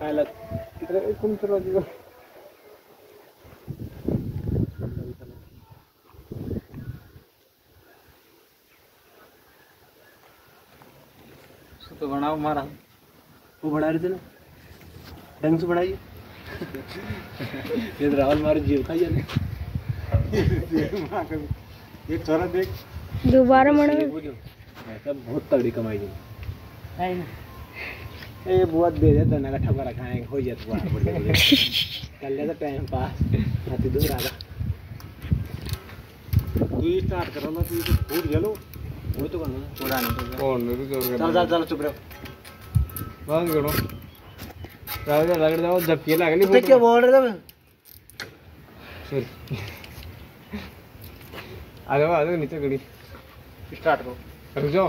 काय लग इकडे कोण सर्व तो बनाओ मारा। वो बना रहे थे ना? ढंग से बनाइए। ये तो राहुल मारे जीव खाई जाने एक छोरा देख। दोबारा मना ऐसा बहुत तगड़ी कमाई है ये बहुत दे देता ना ठगा रखा है हो जाता बुआ बढ़िया बढ़िया कर लेता टाइम पास हाथी दूर आगा तू ही स्टार्ट करो ना तू तो फूट चलो वो तो करना पूरा नहीं तो चल चल चल चुप रहो। बंद करो राजा लग जाओ झपकी लागली तो क्या बोल रहे थे? सॉरी। आ जाओ आ जाओ नीचे गड़ी स्टार्ट करो। रुक जाओ।